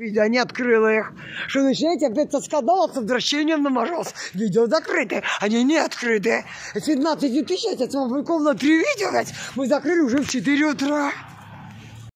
Видео не открыла их. Что начинаете опять со скандала с возвращением на мороз. Видео закрыты, они не открыты. С 15 тысяч, я вам на 3 видео, ведь мы закрыли уже в 4 утра.